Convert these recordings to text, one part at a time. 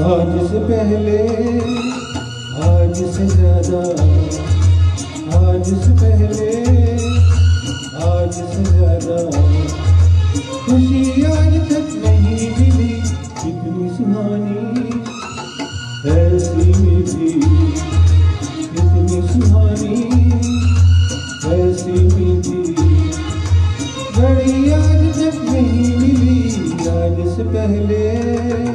आज से पहले, आज से ज़्यादा, आज से पहले, आज से ज़्यादा। खुशी आज तक नहीं मिली, इतनी सुहानी ऐसी मीठी इतनी सुहानी ऐसी मीठी घड़ी आज तक नहीं मिली, आज से पहले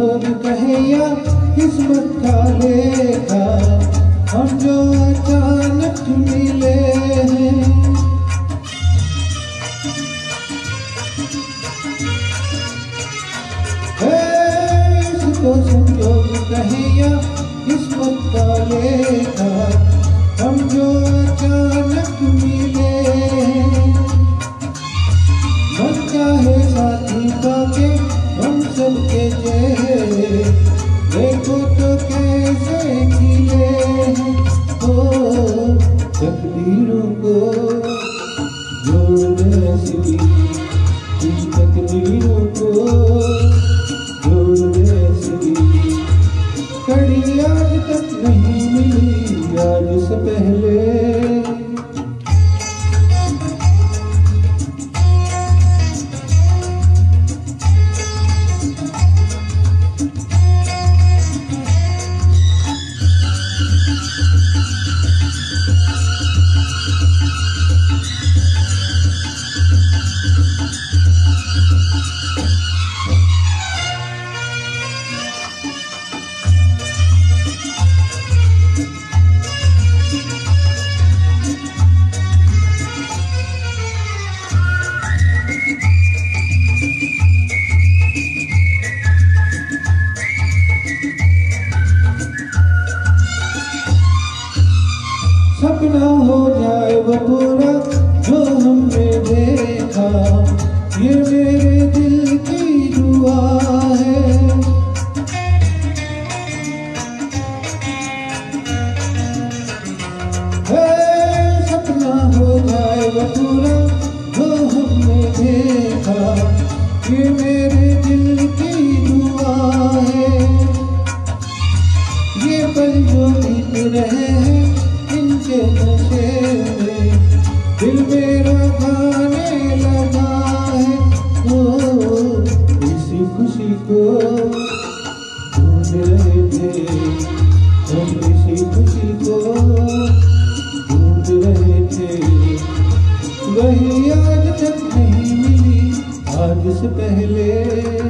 संजोग कहे या किस्मत का लेखा, हम जो अचानक मिले हैं। कहे किस्मत का लेखा, हम जो अचानक मिले कड़ी आज तक नहीं मिली आज से पहले ये मेरे दिल की दुआ है। सपना हो जाए पूरा जो हमने देखा, ये मेरे दिल की दुआ है। ये पल जो बीत रहे हैं, इनके नशे में दिल मेरा गाने रहे थे। खुशी को थे। वही आज तक नहीं मिली आज से पहले